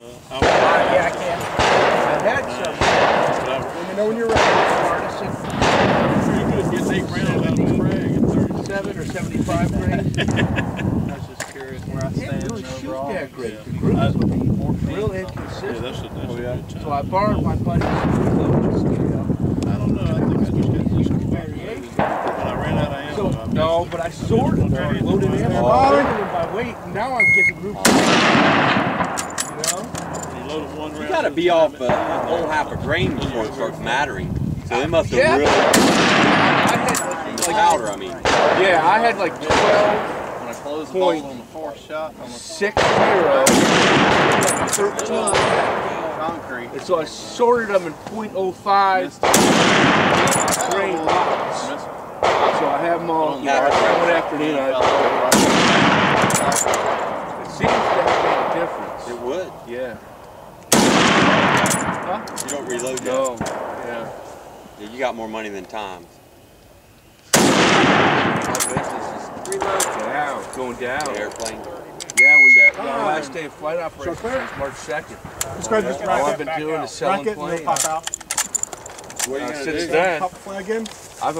Uh, Uh, yeah, I can. I had some. Let me know when you're ready. Artisan out of frag at 30. 7 or 75 grade. I was just curious where I stand really shoot that great. Yeah. Inconsistent. Oh. So I borrowed my buddy's. I don't know. I think I just got this variation. When I ran out of ammo, So, no, but I sorted them. Loaded Oh. by weight. Now I'm getting groups. You know? You loaded one round. You gotta be off a whole half a grain before it starts mattering. So they must have Yeah. really I like powder. I mean, Yeah, I had like 12, When I closed the Point. on the fourth shot on the 6, 0, 13. concrete, And so I sorted them in .05 grain lots. So I have them all, you know, Yeah. one afternoon. I, over. it seems to have made a difference. it would. Yeah. You don't reload that. No. Yeah. Yeah, you got more money than times. Down. Going down. The airplane. Yeah, we got our last day of flight operations was March 2nd. Just go ahead and just All rack I've it, been doing is selling rack it and it'll planes. pop out. What are you Uh, gonna since do? then, Pop the flag in. I've